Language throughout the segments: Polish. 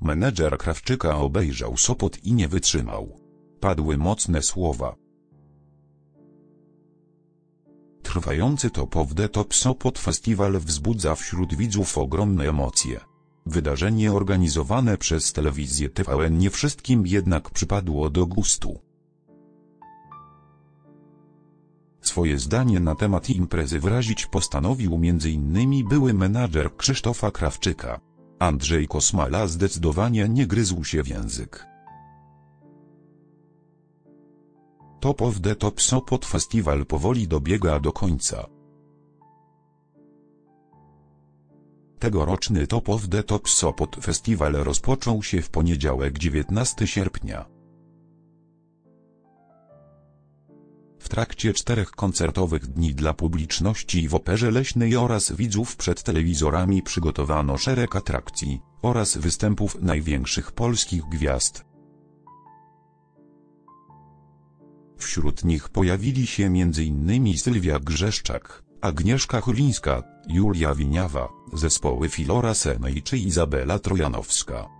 Menedżer Krawczyka obejrzał Sopot i nie wytrzymał. Padły mocne słowa. Trwający Top the Top Sopot Festiwal wzbudza wśród widzów ogromne emocje. Wydarzenie organizowane przez telewizję TVN nie wszystkim jednak przypadło do gustu. Swoje zdanie na temat imprezy wyrazić postanowił m.in. były menadżer Krzysztofa Krawczyka. Andrzej Kosmala zdecydowanie nie gryzł się w język. Top of the Top Sopot Festiwal powoli dobiega do końca. Tegoroczny Top of the Top Sopot Festiwal rozpoczął się w poniedziałek 19 sierpnia. Trakcie czterech koncertowych dni dla publiczności w Operze Leśnej oraz widzów przed telewizorami przygotowano szereg atrakcji, oraz występów największych polskich gwiazd. Wśród nich pojawili się m.in. Sylwia Grzeszczak, Agnieszka Chylińska, Julia Winiawa, zespoły Filora Senej czy Izabela Trojanowska.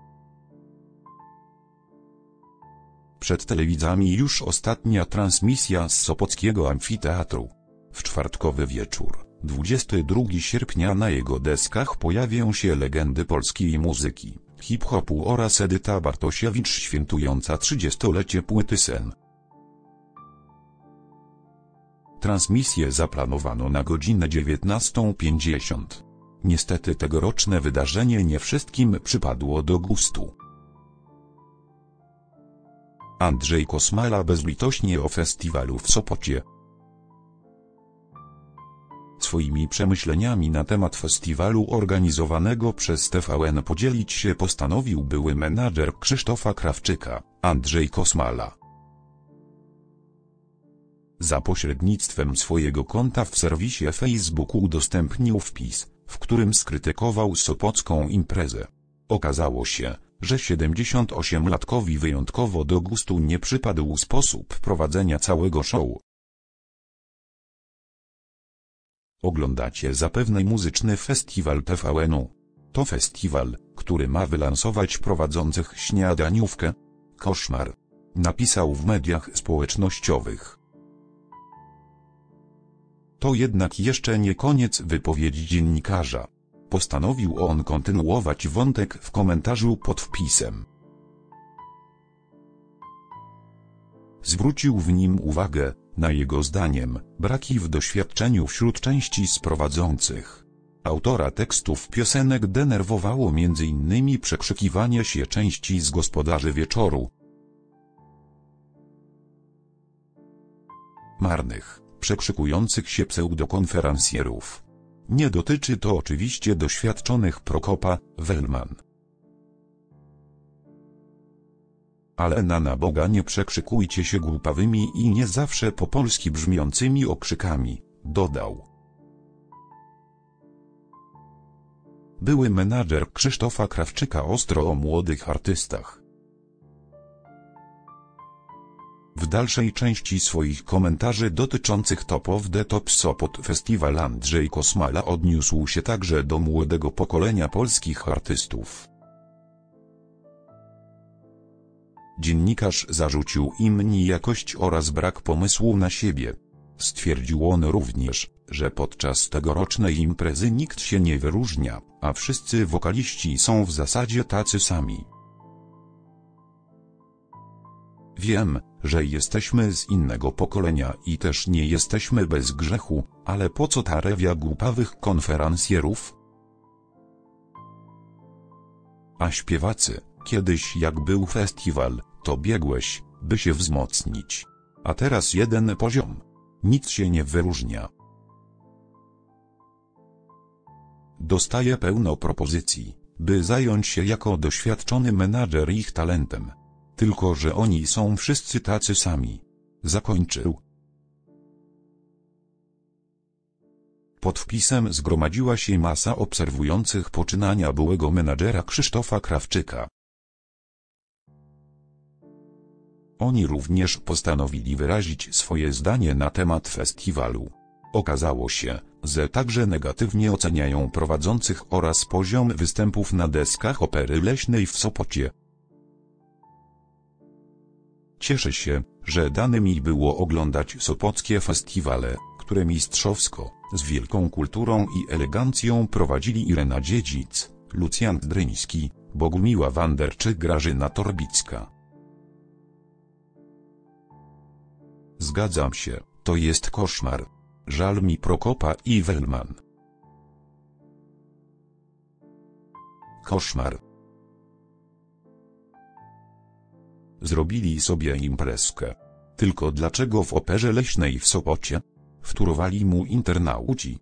Przed telewizami już ostatnia transmisja z Sopockiego Amfiteatru. W czwartkowy wieczór, 22 sierpnia na jego deskach pojawią się legendy polskiej muzyki, hip-hopu oraz Edyta Bartosiewicz świętująca 30-lecie płyty Sen. Transmisję zaplanowano na godzinę 19.50. Niestety tegoroczne wydarzenie nie wszystkim przypadło do gustu. Andrzej Kosmala bezlitośnie o festiwalu w Sopocie. Swoimi przemyśleniami na temat festiwalu organizowanego przez TVN podzielić się postanowił były menadżer Krzysztofa Krawczyka, Andrzej Kosmala. Za pośrednictwem swojego konta w serwisie Facebook udostępnił wpis, w którym skrytykował sopocką imprezę. Okazało się, że 78-latkowi wyjątkowo do gustu nie przypadł sposób prowadzenia całego show. Oglądacie zapewne muzyczny festiwal TVN-u. To festiwal, który ma wylansować prowadzących śniadaniówkę. Koszmar. Napisał w mediach społecznościowych. To jednak jeszcze nie koniec wypowiedzi dziennikarza. Postanowił on kontynuować wątek w komentarzu pod wpisem. Zwrócił w nim uwagę, na jego zdaniem, braki w doświadczeniu wśród części z prowadzących. Autora tekstów piosenek denerwowało m.in. przekrzykiwanie się części z gospodarzy wieczoru. Marnych przekrzykujących się pseudokonferencjerów. Nie dotyczy to oczywiście doświadczonych Prokopa, Wellman. Ale na na Boga nie przekrzykujcie się głupawymi i nie zawsze po polski brzmiącymi okrzykami, dodał. Były menadżer Krzysztofa Krawczyka ostro o młodych artystach. W dalszej części swoich komentarzy dotyczących Top of the Top Sopot Festival Andrzej Kosmala odniósł się także do młodego pokolenia polskich artystów. Dziennikarz zarzucił im nijakość oraz brak pomysłu na siebie. Stwierdził on również, że podczas tegorocznej imprezy nikt się nie wyróżnia, a wszyscy wokaliści są w zasadzie tacy sami. Wiem, że jesteśmy z innego pokolenia i też nie jesteśmy bez grzechu, ale po co ta rewia głupawych konferencjerów? A śpiewacy, kiedyś jak był festiwal, to biegłeś, by się wzmocnić. A teraz jeden poziom. Nic się nie wyróżnia. Dostaje pełno propozycji, by zająć się jako doświadczony menadżer ich talentem. Tylko że oni są wszyscy tacy sami. Zakończył. Pod wpisem zgromadziła się masa obserwujących poczynania byłego menadżera Krzysztofa Krawczyka. Oni również postanowili wyrazić swoje zdanie na temat festiwalu. Okazało się, Z także negatywnie oceniają prowadzących oraz poziom występów na deskach opery leśnej w Sopocie. Cieszę się, że dane mi było oglądać sopockie festiwale, które mistrzowsko, z wielką kulturą i elegancją prowadzili Irena Dziedzic, Lucjan Dryński, Bogumiła Wander czy Grażyna Torbicka. Zgadzam się, to jest koszmar. Żal mi Prokopa i Wellman. Koszmar. Zrobili sobie imprezkę. Tylko dlaczego w operze leśnej w Sopocie? Wtórowali mu internauci.